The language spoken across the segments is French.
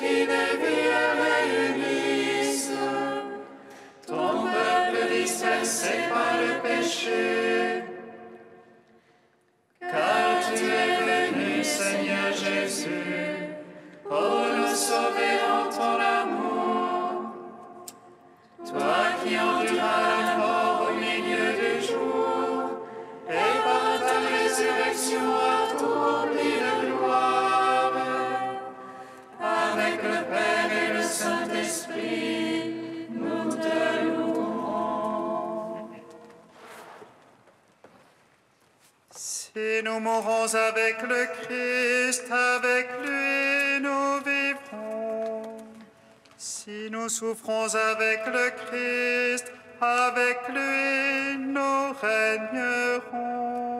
qui des villes réunissent. Ton peuple dispersé par le péché. nous mourrons avec le Christ, avec lui nous vivrons. Si nous souffrons avec le Christ, avec lui nous régnerons.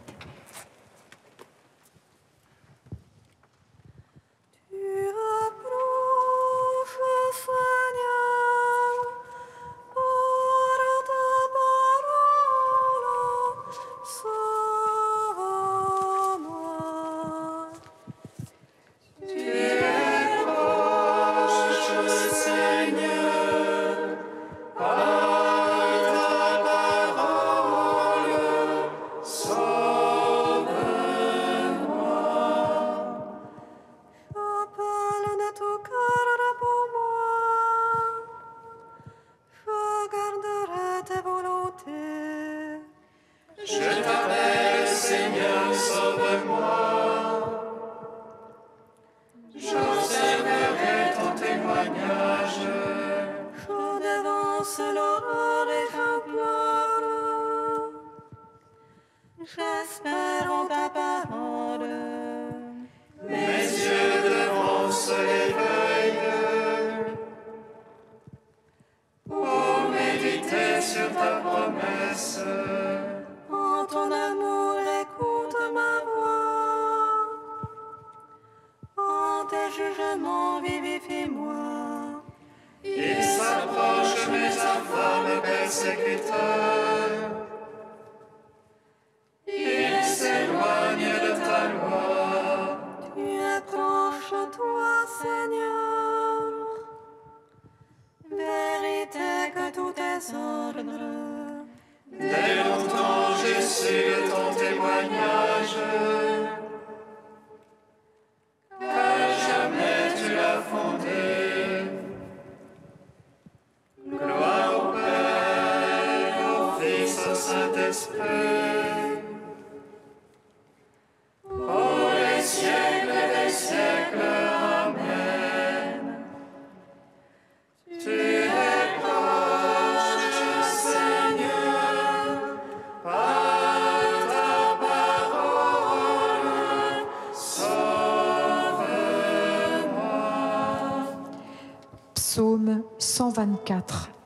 Psaume 124.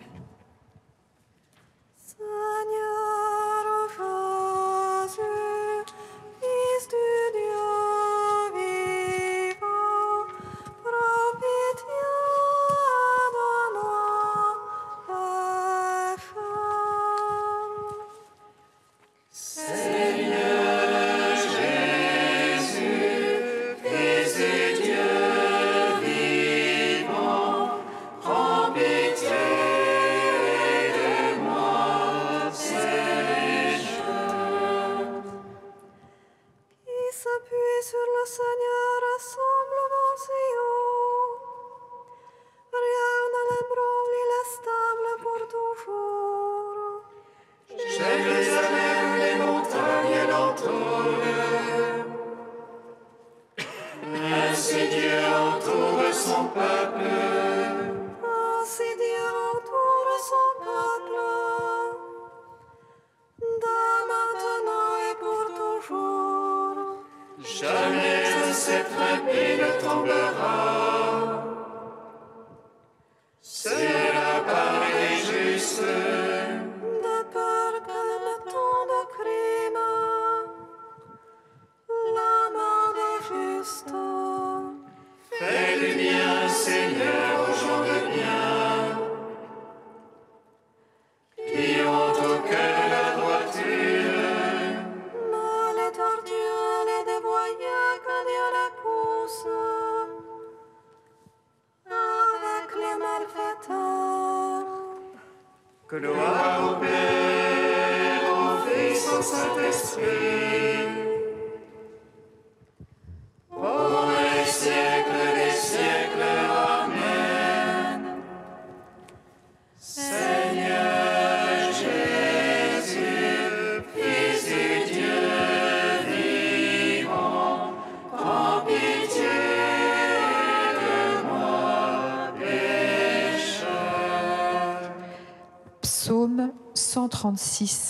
36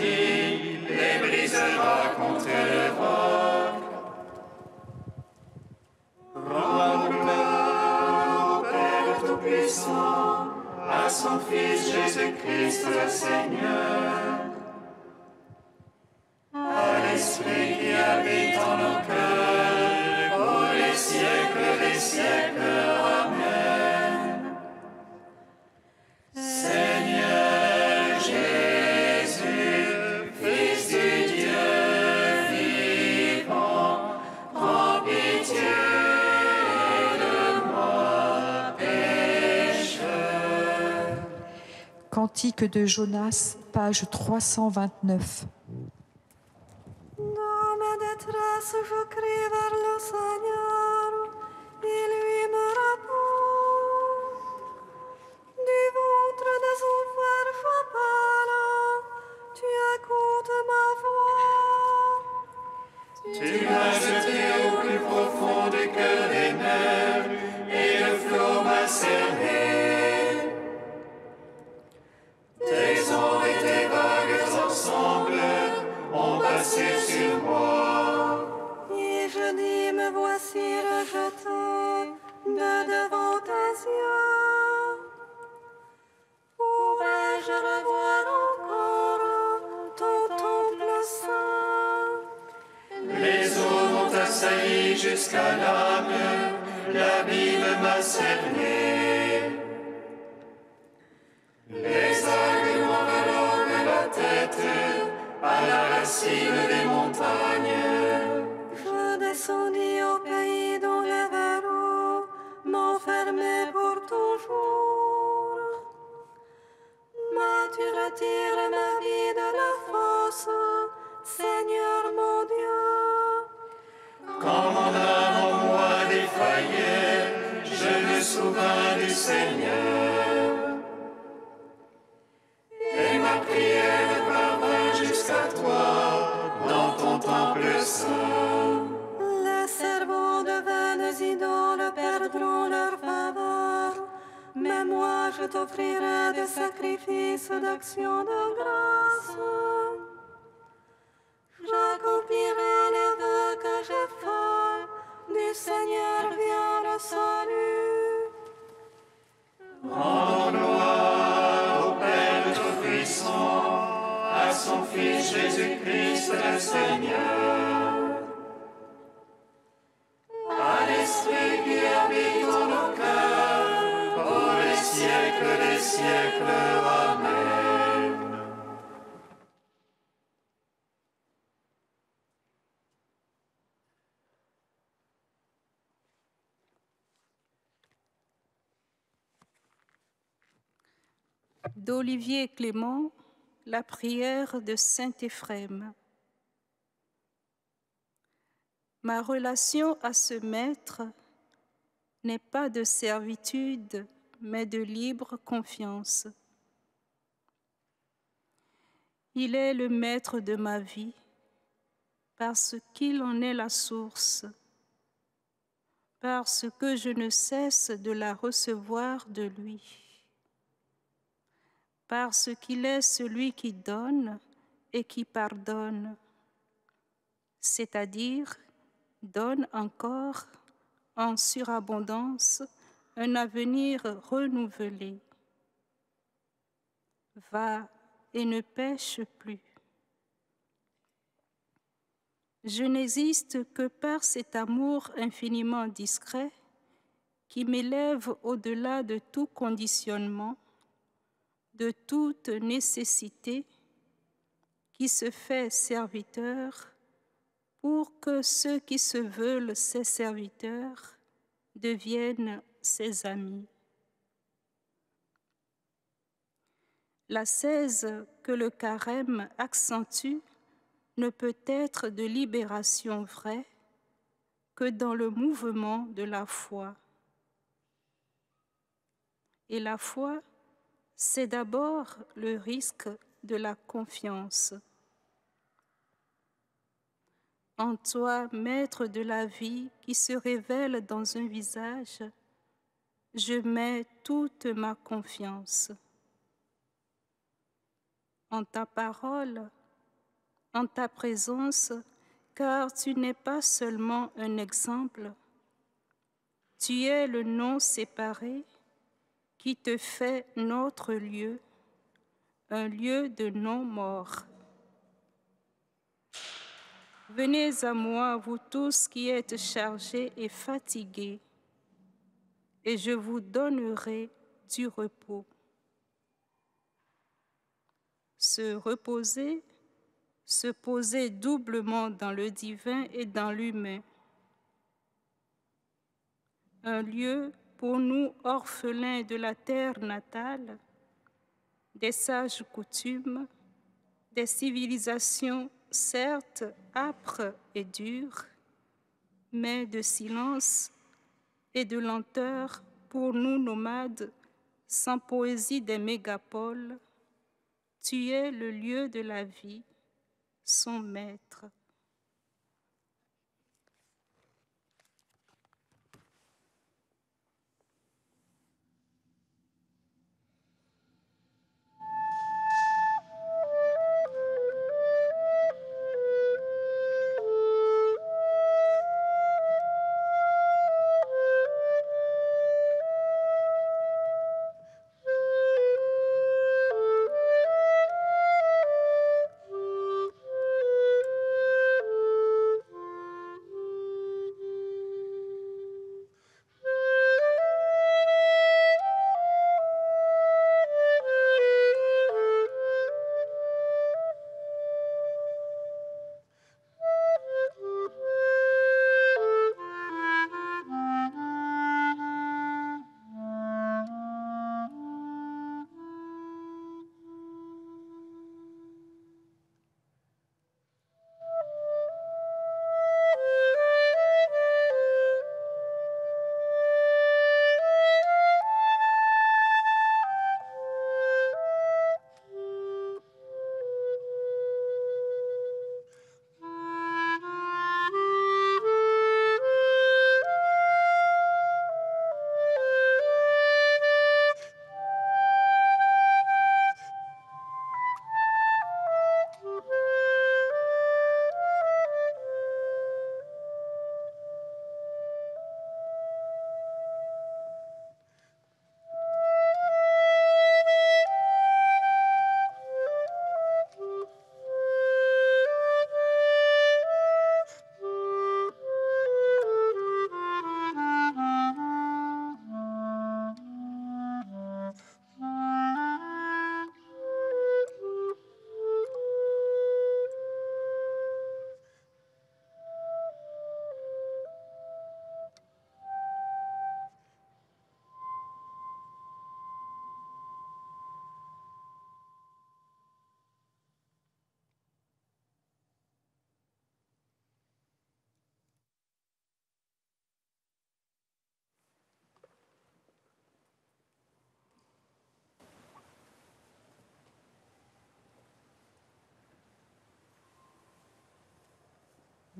les brisera contre le roc. Rends-le, Père Tout-Puissant, à son Fils Jésus-Christ le Seigneur, De Jonas, page 329. De vaines idoles perdront leur faveur, mais moi je t'offrirai des sacrifices d'action de grâce. J'accomplirai les vœux que j'ai faits, du Seigneur vient le salut. En gloire au Père Tout-Puissant, à son Fils Jésus-Christ le Seigneur. d'Olivier Clément, la prière de Saint Éphrem. Ma relation à ce maître n'est pas de servitude, mais de libre confiance. Il est le maître de ma vie parce qu'il en est la source, parce que je ne cesse de la recevoir de lui parce qu'il est celui qui donne et qui pardonne, c'est-à-dire donne encore en surabondance un avenir renouvelé. Va et ne pêche plus. Je n'existe que par cet amour infiniment discret qui m'élève au-delà de tout conditionnement de toute nécessité qui se fait serviteur pour que ceux qui se veulent ses serviteurs deviennent ses amis. La 16 que le carême accentue ne peut être de libération vraie que dans le mouvement de la foi. Et la foi, c'est d'abord le risque de la confiance. En toi, maître de la vie qui se révèle dans un visage, je mets toute ma confiance. En ta parole, en ta présence, car tu n'es pas seulement un exemple, tu es le nom séparé qui te fait notre lieu, un lieu de non-mort. Venez à moi, vous tous qui êtes chargés et fatigués, et je vous donnerai du repos. Se reposer, se poser doublement dans le divin et dans l'humain. Un lieu pour nous orphelins de la terre natale, des sages coutumes, des civilisations certes âpres et dures, mais de silence et de lenteur pour nous nomades, sans poésie des mégapoles. Tu es le lieu de la vie, son maître.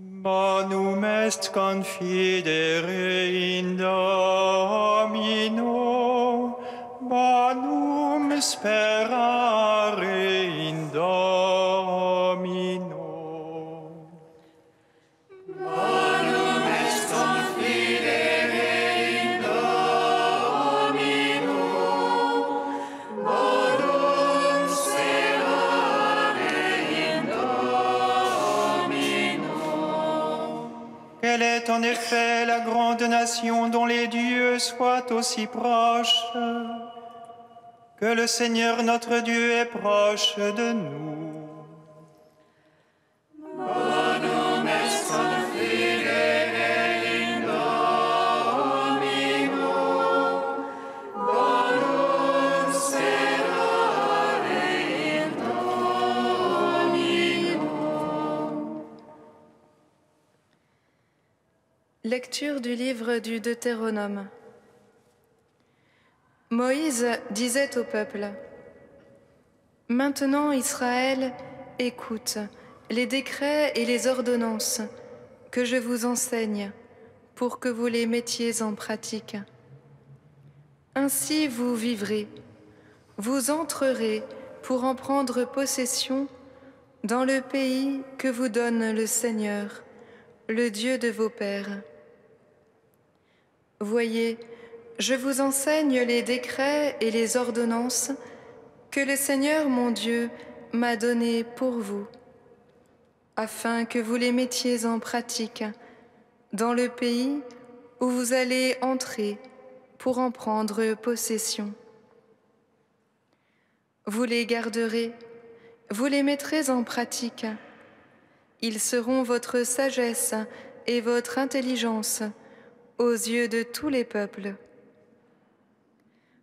Manum est confidere in Domino, manum speram, dont les dieux soient aussi proches Que le Seigneur notre Dieu est proche de nous. Du livre du Deutéronome. Moïse disait au peuple, Maintenant Israël, écoute les décrets et les ordonnances que je vous enseigne pour que vous les mettiez en pratique. Ainsi vous vivrez, vous entrerez pour en prendre possession dans le pays que vous donne le Seigneur, le Dieu de vos pères. Voyez, je vous enseigne les décrets et les ordonnances que le Seigneur mon Dieu m'a donnés pour vous. afin que vous les mettiez en pratique dans le pays où vous allez entrer pour en prendre possession. Vous les garderez, vous les mettrez en pratique. Ils seront votre sagesse et votre intelligence aux yeux de tous les peuples.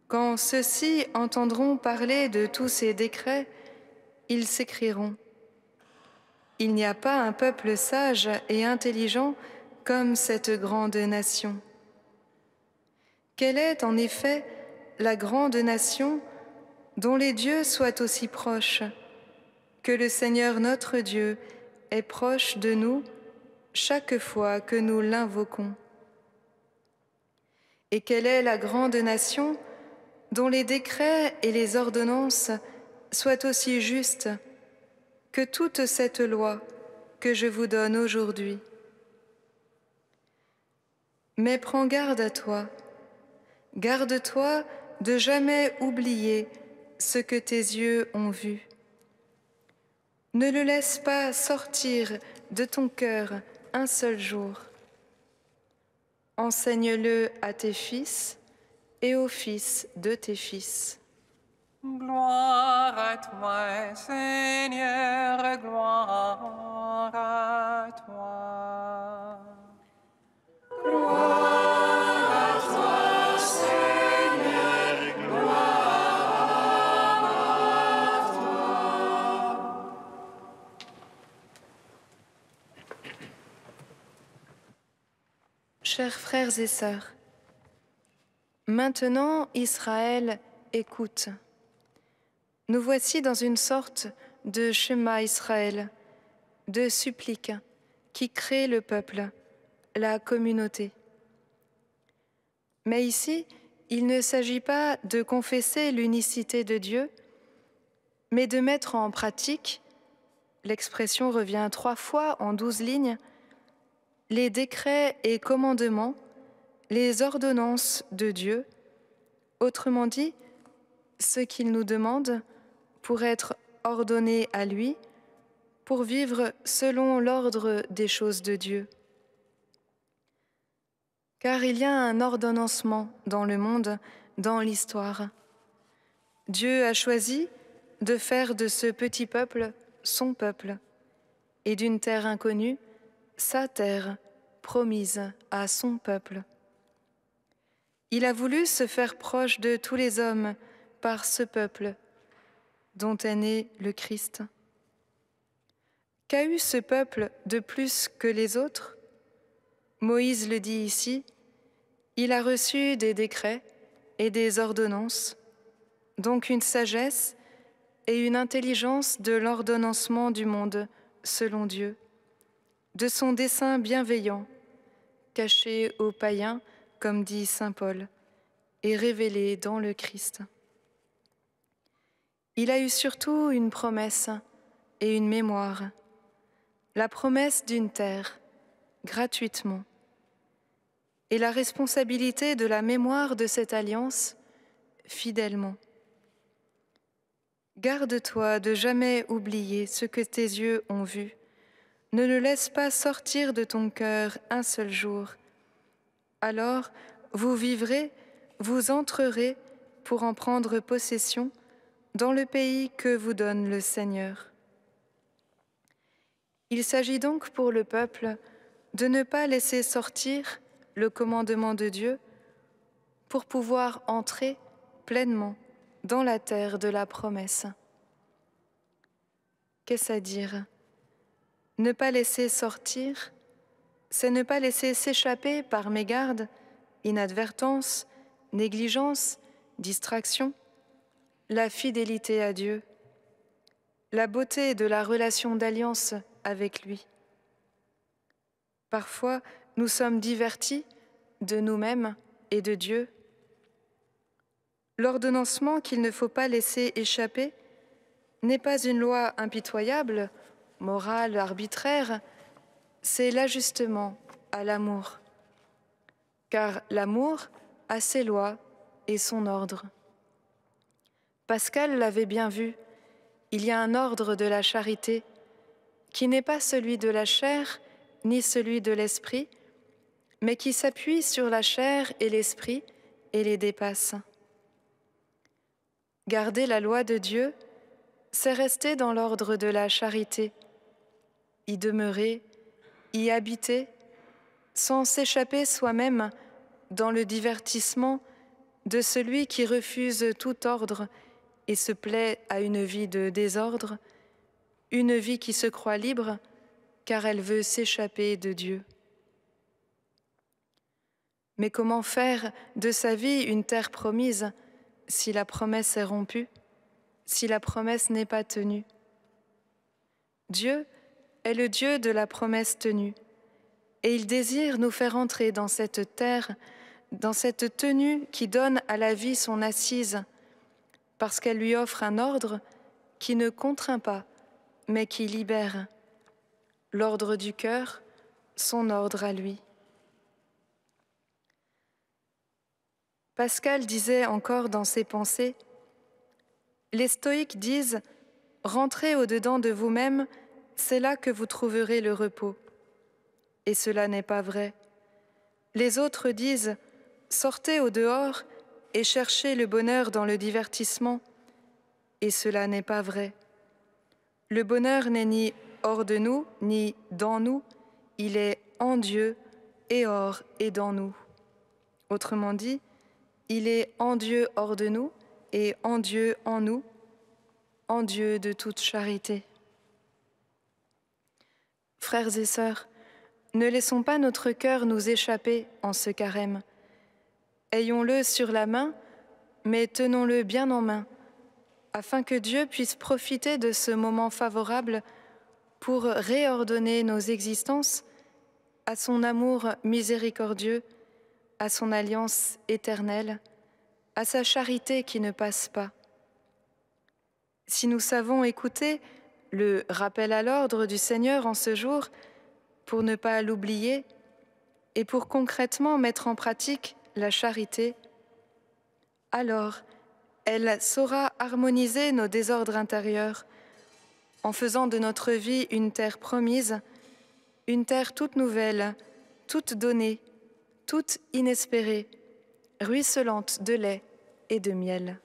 Quand ceux-ci entendront parler de tous ces décrets, ils s'écrieront. Il n'y a pas un peuple sage et intelligent comme cette grande nation. Quelle est en effet la grande nation dont les dieux soient aussi proches, que le Seigneur notre Dieu est proche de nous chaque fois que nous l'invoquons? Et quelle est la grande nation dont les décrets et les ordonnances soient aussi justes que toute cette loi que je vous donne aujourd'hui? Mais prends garde à toi, garde-toi de jamais oublier ce que tes yeux ont vu. Ne le laisse pas sortir de ton cœur un seul jour. Enseigne-le à tes fils et aux fils de tes fils. Gloire à toi, Seigneur, gloire à toi. Chers frères et sœurs, Maintenant, Israël, écoute. Nous voici dans une sorte de schéma Israël, de supplique qui crée le peuple, la communauté. Mais ici, il ne s'agit pas de confesser l'unicité de Dieu, mais de mettre en pratique, l'expression revient trois fois en douze lignes, les décrets et commandements les ordonnances de Dieu, autrement dit, ce qu'il nous demande pour être ordonné à lui, pour vivre selon l'ordre des choses de Dieu. Car il y a un ordonnancement dans le monde, dans l'histoire. Dieu a choisi de faire de ce petit peuple son peuple, et d'une terre inconnue, sa terre promise à son peuple. Il a voulu se faire proche de tous les hommes par ce peuple dont est né le Christ. Qu'a eu ce peuple de plus que les autres? Moïse le dit ici, il a reçu des décrets et des ordonnances, donc une sagesse et une intelligence de l'ordonnancement du monde selon Dieu, de son dessein bienveillant, caché aux païens comme dit Saint Paul, est révélé dans le Christ. Il a eu surtout une promesse et une mémoire, la promesse d'une terre, gratuitement, et la responsabilité de la mémoire de cette alliance, fidèlement. Garde-toi de jamais oublier ce que tes yeux ont vu. Ne le laisse pas sortir de ton cœur un seul jour alors vous vivrez, vous entrerez pour en prendre possession dans le pays que vous donne le Seigneur. Il s'agit donc pour le peuple de ne pas laisser sortir le commandement de Dieu pour pouvoir entrer pleinement dans la terre de la promesse. Qu'est-ce à dire? Ne pas laisser sortir c'est ne pas laisser s'échapper par mégarde, inadvertance, négligence, distraction, la fidélité à Dieu, la beauté de la relation d'alliance avec lui. Parfois, nous sommes divertis de nous-mêmes et de Dieu. L'ordonnancement qu'il ne faut pas laisser échapper n'est pas une loi impitoyable, morale, arbitraire, c'est l'ajustement à l'amour, car l'amour a ses lois et son ordre. Pascal l'avait bien vu, il y a un ordre de la charité, qui n'est pas celui de la chair ni celui de l'esprit, mais qui s'appuie sur la chair et l'esprit et les dépasse. Garder la loi de Dieu, c'est rester dans l'ordre de la charité, y demeurer, y habiter, sans s'échapper soi-même dans le divertissement de celui qui refuse tout ordre et se plaît à une vie de désordre, une vie qui se croit libre car elle veut s'échapper de Dieu. Mais comment faire de sa vie une terre promise si la promesse est rompue, si la promesse n'est pas tenue? Dieu est le Dieu de la promesse tenue, et il désire nous faire entrer dans cette terre, dans cette tenue qui donne à la vie son assise, parce qu'elle lui offre un ordre qui ne contraint pas, mais qui libère. L'ordre du cœur, son ordre à lui. Pascal disait encore dans ses pensées, Les stoïques disent, Rentrez au-dedans de vous-même, c'est là que vous trouverez le repos. Et cela n'est pas vrai. Les autres disent, Sortez au dehors et cherchez le bonheur dans le divertissement. Et cela n'est pas vrai. Le bonheur n'est ni hors de nous, ni dans nous, il est en Dieu et hors et dans nous. Autrement dit, il est en Dieu hors de nous et en Dieu en nous, en Dieu de toute charité. Frères et sœurs, ne laissons pas notre cœur nous échapper en ce carême. Ayons-le sur la main, mais tenons-le bien en main, afin que Dieu puisse profiter de ce moment favorable pour réordonner nos existences à son amour miséricordieux à son alliance éternelle, à sa charité qui ne passe pas. Si nous savons écouter le rappel à l'ordre du Seigneur en ce jour, pour ne pas l'oublier et pour concrètement mettre en pratique la charité, alors elle saura harmoniser nos désordres intérieurs en faisant de notre vie une terre promise, une terre toute nouvelle, toute donnée, toute inespérée, ruisselante de lait et de miel.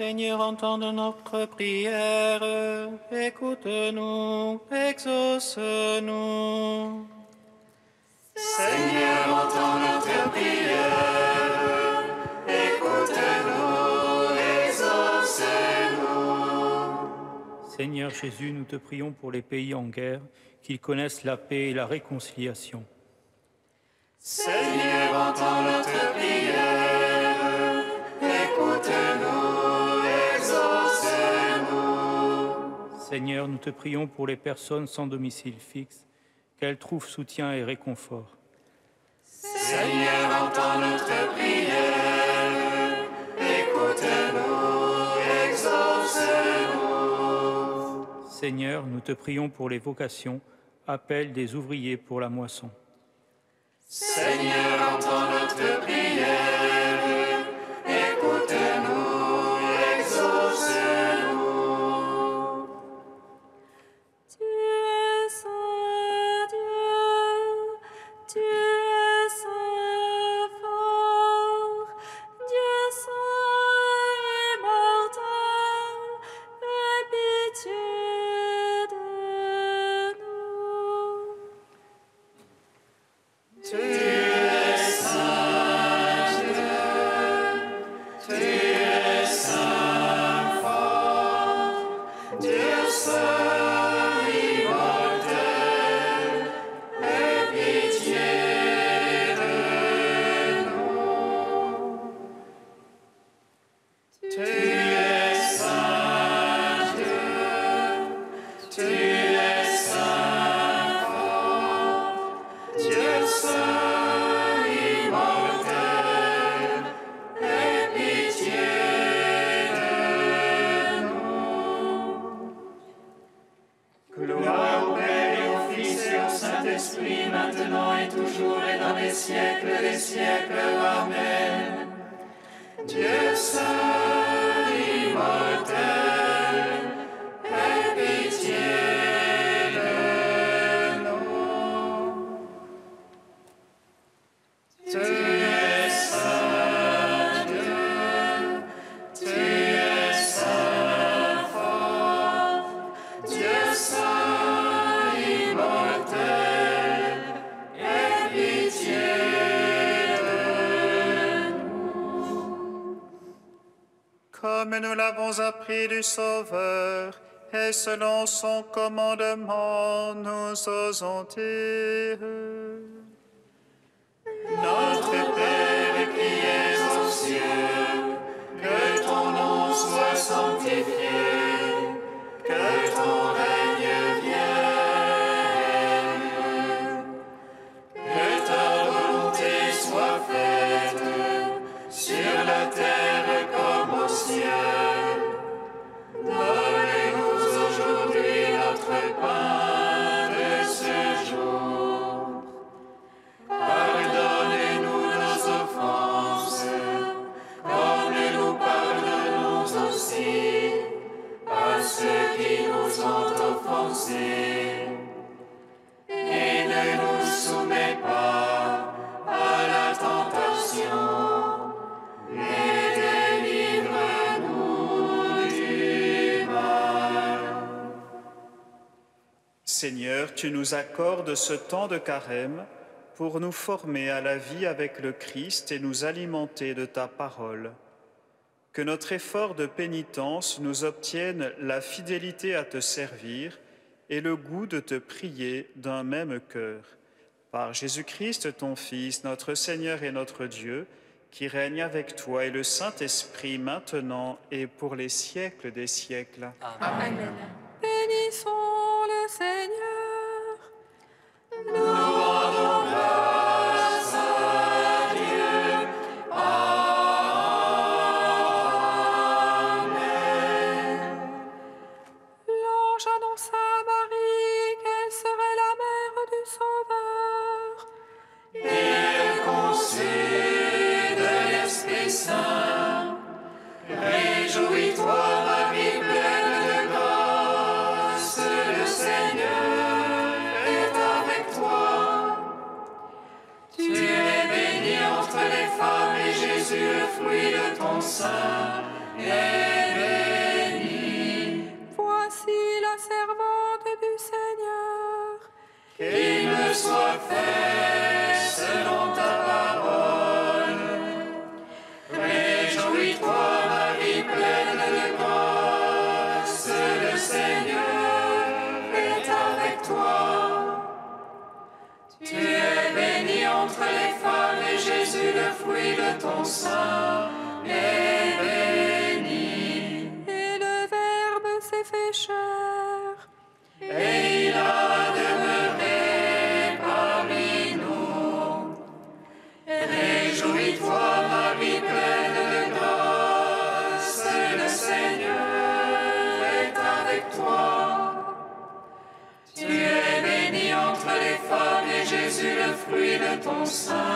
Seigneur, entende notre prière, écoute-nous, exauce-nous. Seigneur, entends notre prière, écoute-nous, exauce-nous. Seigneur Jésus, nous te prions pour les pays en guerre, qu'ils connaissent la paix et la réconciliation. Seigneur, entends notre prière. Seigneur, nous te prions pour les personnes sans domicile fixe, qu'elles trouvent soutien et réconfort. Seigneur, entends notre prière, écoute-nous, exauce-nous. Seigneur, nous te prions pour les vocations, appel des ouvriers pour la moisson. Seigneur, entends notre prière. Sauveur, et selon son commandement, nous osons dire. tu nous accordes ce temps de carême pour nous former à la vie avec le Christ et nous alimenter de ta parole. Que notre effort de pénitence nous obtienne la fidélité à te servir et le goût de te prier d'un même cœur. Par Jésus-Christ, ton Fils, notre Seigneur et notre Dieu, qui règne avec toi et le Saint-Esprit maintenant et pour les siècles des siècles. Amen. Amen. Bénissons Son.